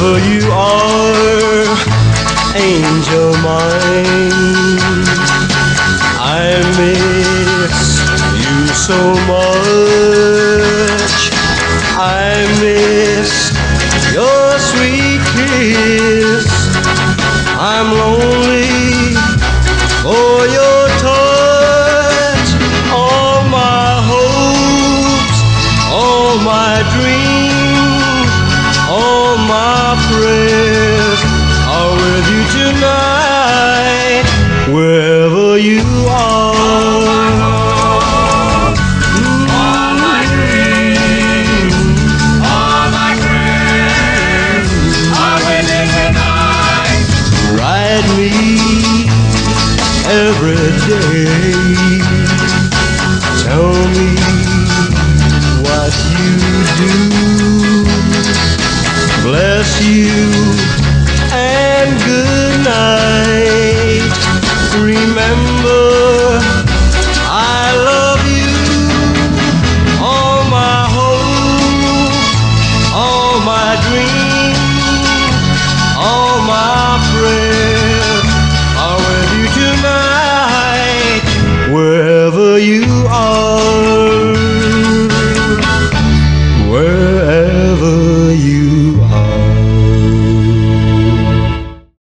wherever you are, angel mine. I miss you so much. I miss your sweet kiss. I'm lonely for your touch. All my hopes, all my dreams, all my Ride me every day. Tell me what you do. Bless you and good night. All